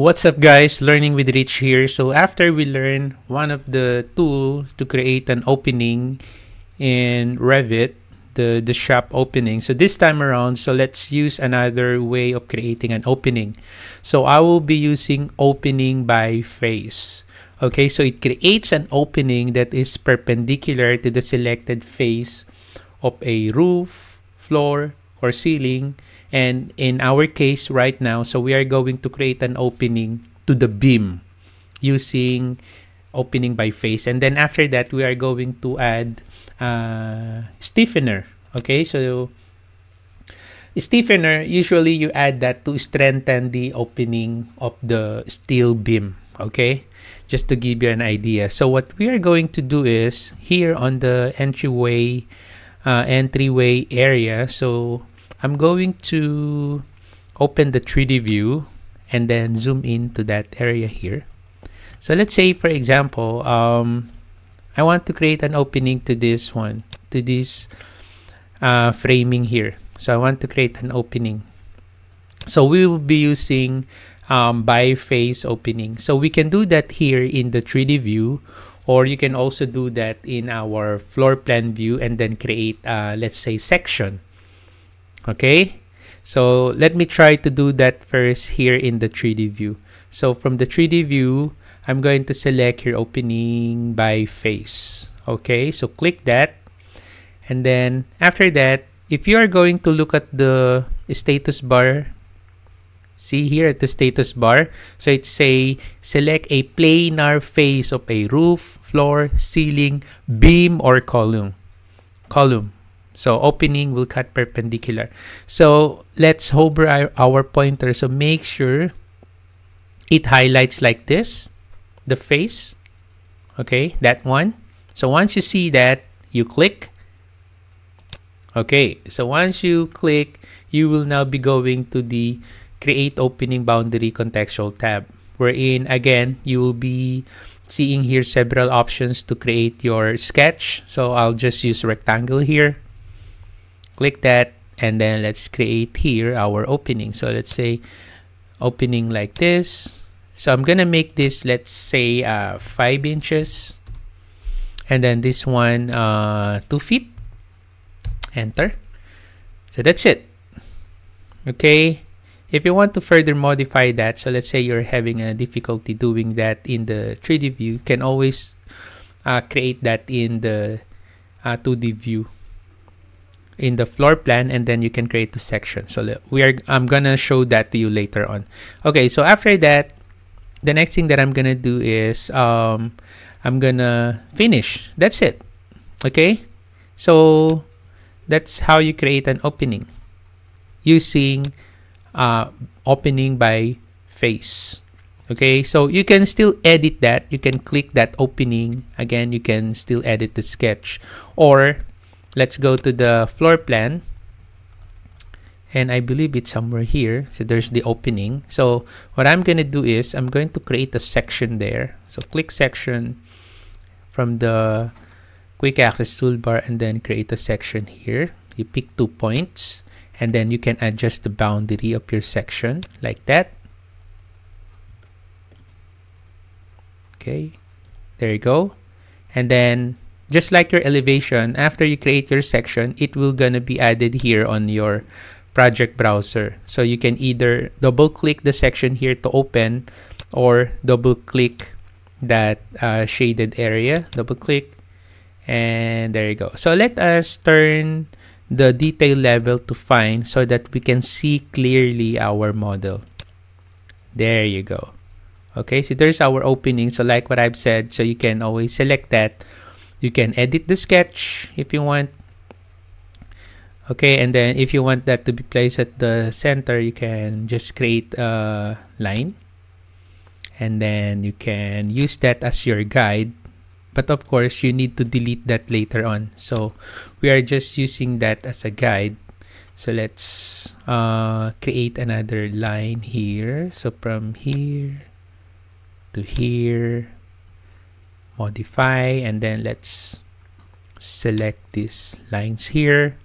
What's up guys, Learning with Rich here. So after we learn one of the tools to create an opening in Revit, the, the shaft opening. So this time around, so let's use another way of creating an opening. So I will be using opening by face. Okay, so it creates an opening that is perpendicular to the selected face of a roof, floor, or ceiling and in our case right now so we are going to create an opening to the beam using opening by face. And then after that we are going to add uh, stiffener. Okay so stiffener usually you add that to strengthen the opening of the steel beam. Okay just to give you an idea. So what we are going to do is here on the entryway uh, entryway area. So I'm going to open the 3D view and then zoom into that area here. So let's say, for example, um, I want to create an opening to this one, to this uh, framing here. So I want to create an opening. So we will be using um, by face opening. So we can do that here in the 3D view, or you can also do that in our floor plan view and then create, uh, let's say, section okay? So let me try to do that first here in the 3d view. So from the 3d view i'm going to select your opening by face. Okay? So click that. And then after that if you are going to look at the status bar see here at the status bar so it's say select a planar face of a roof floor ceiling beam or column. Column so opening will cut perpendicular. So let's hover our, our pointer. So make sure it highlights like this, the face. Okay, that one. So once you see that, you click. Okay, so once you click, you will now be going to the create opening boundary contextual tab wherein again you will be seeing here several options to create your sketch so I'll just use rectangle here click that and then let's create here our opening. So let's say opening like this. So I'm gonna make this let's say uh, five inches. And then this one uh, two feet. Enter. So that's it. Okay? If you want to further modify that so let's say you're having a difficulty doing that in the 3d view you can always uh, create that in the uh, 2d view in the floor plan and then you can create the section. So we are i'm gonna show that to you later on. Okay so after that the next thing that i'm gonna do is um i'm gonna finish. That's it. Okay? So that's how you create an opening using uh opening by face. Okay? So you can still edit that. You can click that opening. Again you can still edit the sketch. Or let's go to the floor plan. And I believe it's somewhere here. So there's the opening. So what I'm gonna do is I'm going to create a section there. So click section from the quick access toolbar and then create a section here. You pick two points and then you can adjust the boundary of your section like that. Okay. There you go. And then just like your elevation, after you create your section, it will gonna be added here on your project browser. So you can either double click the section here to open or double click that uh, shaded area, double click, and there you go. So let us turn the detail level to fine so that we can see clearly our model. There you go. Okay, so there's our opening. So like what I've said, so you can always select that you can edit the sketch if you want. Okay and then if you want that to be placed at the center you can just create a line. And then you can use that as your guide. But of course you need to delete that later on. So we are just using that as a guide. So let's uh, create another line here. So from here to here modify and then let's select these lines here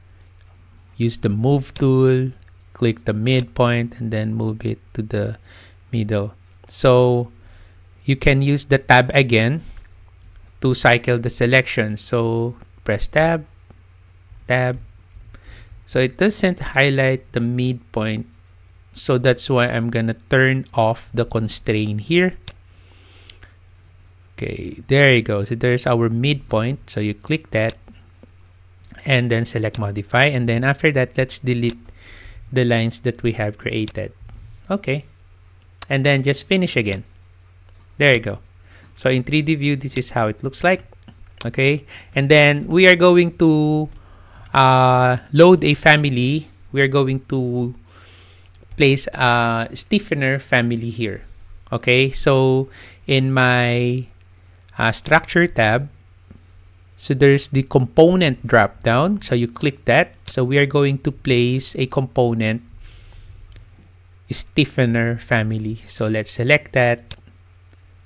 use the move tool click the midpoint and then move it to the middle So you can use the tab again to cycle the selection. So press tab, tab. So it doesn't highlight the midpoint. So that's why I'm gonna turn off the constraint here. Okay, there you go. So there's our midpoint. So you click that and then select modify. And then after that, let's delete the lines that we have created. Okay. And then just finish again. There you go. So in 3D view, this is how it looks like. Okay. And then we are going to uh, load a family. We are going to place a stiffener family here. Okay. So in my uh, structure tab, so there's the component dropdown. So you click that. So we are going to place a component stiffener family. So let's select that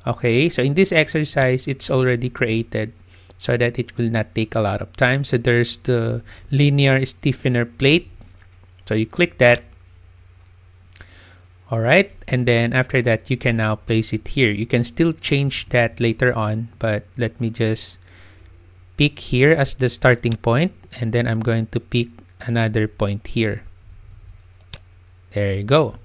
Okay, so in this exercise, it's already created so that it will not take a lot of time. So there's the linear stiffener plate. So you click that. All right, and then after that, you can now place it here. You can still change that later on, but let me just pick here as the starting point, and then I'm going to pick another point here. There you go.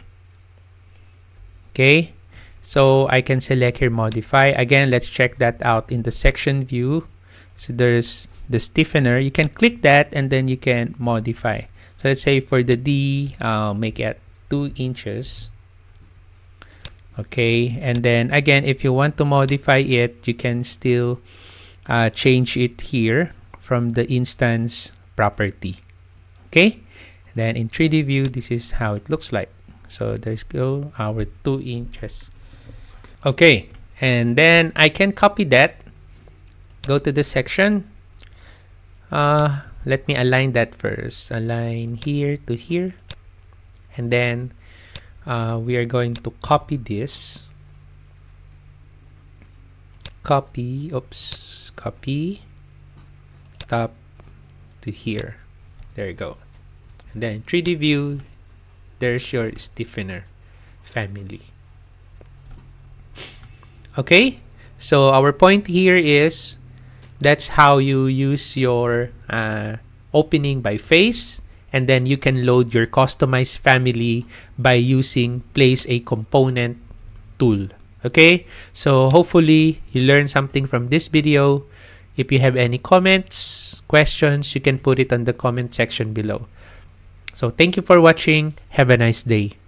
Okay, so I can select here modify. Again, let's check that out in the section view. So there's the stiffener. You can click that and then you can modify. So let's say for the D, I'll make it 2 inches. Okay, and then again, if you want to modify it, you can still uh, change it here from the instance property. Okay, then in 3D view, this is how it looks like. So there's go our 2 inches. Okay, and then I can copy that. Go to the section. Uh, let me align that first. Align here to here. And then uh, we are going to copy this. Copy, oops, copy, top to here. There you go. And then 3D view, there's your stiffener family. Okay, so our point here is that's how you use your uh, opening by face and then you can load your customized family by using place a component tool. Okay, so hopefully you learned something from this video. If you have any comments, questions, you can put it on the comment section below. So thank you for watching. Have a nice day.